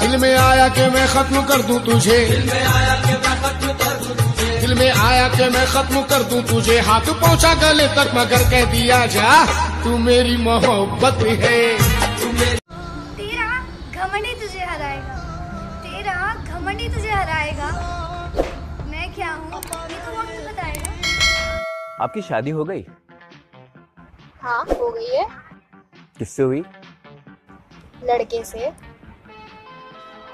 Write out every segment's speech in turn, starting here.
दिल में आया कि मैं खत्म कर दूँ तुझे। दिल में आया कि मैं खत्म कर दूँ तुझे। हाथ पहुँचा गले तक मगर कह दिया जा तू मेरी मोहब्बत है। तेरा घमंडी तुझे हराएगा। तेरा घमंडी तुझे हराएगा। मैं क्या हूँ? ये तो वक्त बताएगा? आपकी शादी हो गई? हाँ हो गई है। किससे हुई? लड़के से।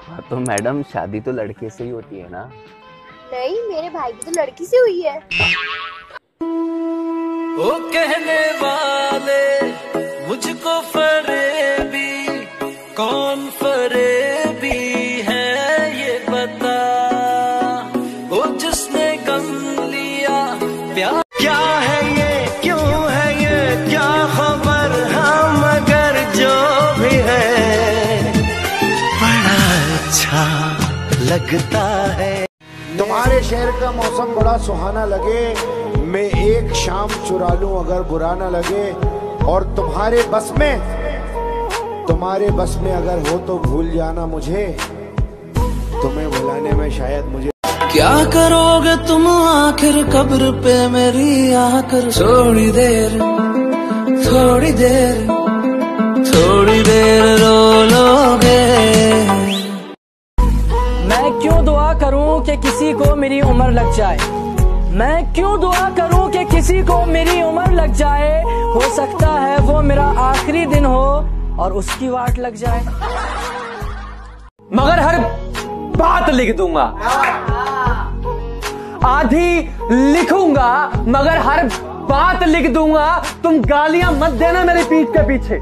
हाँ तो मैडम शादी तो लड़के से ही होती है ना? नहीं मेरे भाई की तो लड़की से हुई है। ओ कहने वाले मुझको फरेबी कौन फरेबी? लगता है। तुम्हारे शहर का मौसम बड़ा सुहाना लगे। मैं एक शाम चुरा लूँ अगर बुरा ना लगे। और तुम्हारे बस में तुम्हारे बस में अगर हो तो भूल जाना मुझे। तुम्हें भुलाने में शायद मुझे क्या करोगे तुम आखिर कब्र पे मेरी आकर? थोड़ी देर थोड़ी देर थोड़ी देर रो लोगे। लग जाए। मैं क्यों दुआ करूँ कि किसी को मेरी उम्र लग जाए? हो सकता है वो मेरा आखिरी दिन हो और उसकी वाट लग जाए। मगर हर बात लिख दूँगा। आधी लिखूँगा मगर हर बात लिख दूँगा। तुम गालियाँ मत देना मेरी पीठ के पीछे।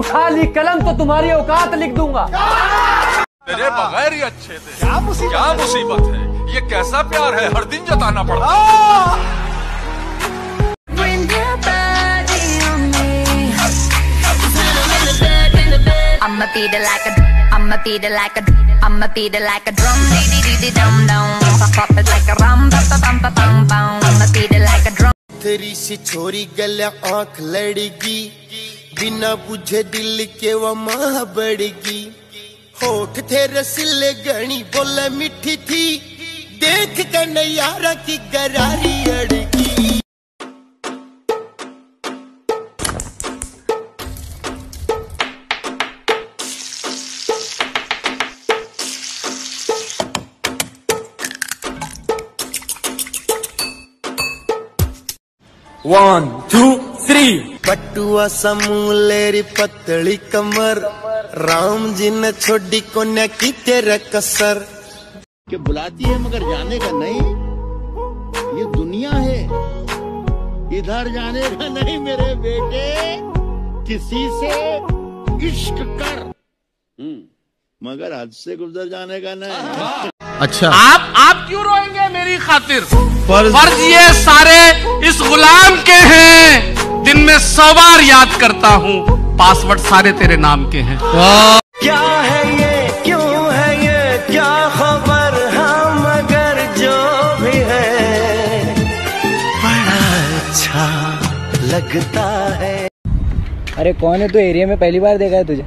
उठा ली कलम तो तुम्हारी औकात लिख दूँगा। तेरे बगैर ही अच्छे थे। क्या मुसीबत है? ये कैसा प्यार है हर दिन जताना पड़ता I'ma beat it like a, I'ma beat it like a, I'ma beat it like a drum, dee dee dee dee dum dum. Pop it like a rum, ba ba bum ba bum bum. I'ma beat it like a drum. तेरी सी छोरी गल आँख लड़गी बिना बुझे दिल के वो माह बढ़गी होठ थे रसिले गणी बोले मिठी थी देख के गरारी अड़गी वन टू थ्री पटुआ समूलेरी पतली कमर, राम जी ने छोड़ी को न की तेरा कसर। कि बुलाती है मगर जाने का नहीं। ये दुनिया है। इधर जाने का नहीं मेरे बेटे। किसी से इश्क कर। हम्म, मगर हद से गुजर जाने का नहीं। अच्छा। आप आप क्यों रोएँगे मेरी खातिर? फ़र्ज़ ये सारे इस गुलाम के हैं। दिन में सवार याद करता हूँ। पासवर्ड सारे तेरे नाम के हैं। क्या अच्छा लगता है। अरे कौन है तू? एरिया में पहली बार देखा है तुझे।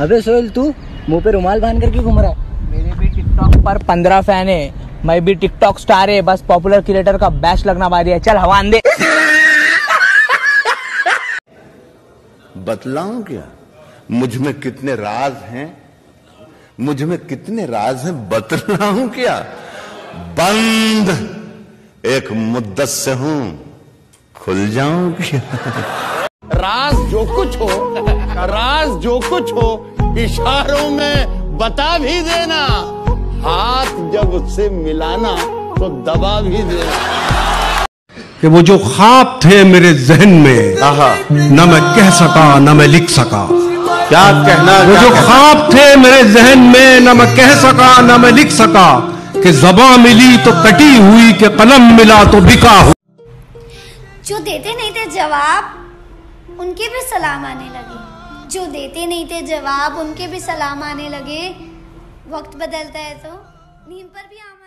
अबे सोहेल तू मुँह पे रुमाल बाँध कर क्यों घूम रहा है? मेरे भी टिकटॉक पर पंद्रह फ़ैन है। मैं भी टिकटॉक स्टार है। बस पॉपुलर क्रिएटर का बैच लगना बारी है। चल हवा दे बतलाऊं क्या? मुझमें कितने राज हैं? मुझमें कितने राज हैं? बतलाऊं क्या? बंद। एक मुद्दत से हूँ। खुल जाऊँ क्या? राज जो कुछ हो राज जो कुछ हो इशारों में बता भी देना। हाथ जब उससे मिलाना तो दबा भी देना। कि वो जो ख्वाब थे मेरे जहन में न मैं कह सका न मैं लिख सका। क्या कहना वो जो ख्वाब थे मेरे जहन में न मैं कह सका न मैं लिख सका कि जबा मिली तो कटी हुई कि कलम मिला तो बिका हुआ। जो देते नहीं थे जवाब, उनके भी सलाम आने लगे। जो देते नहीं थे जवाब, उनके भी सलाम आने लगे। वक्त बदलता है तो नींद पर भी आम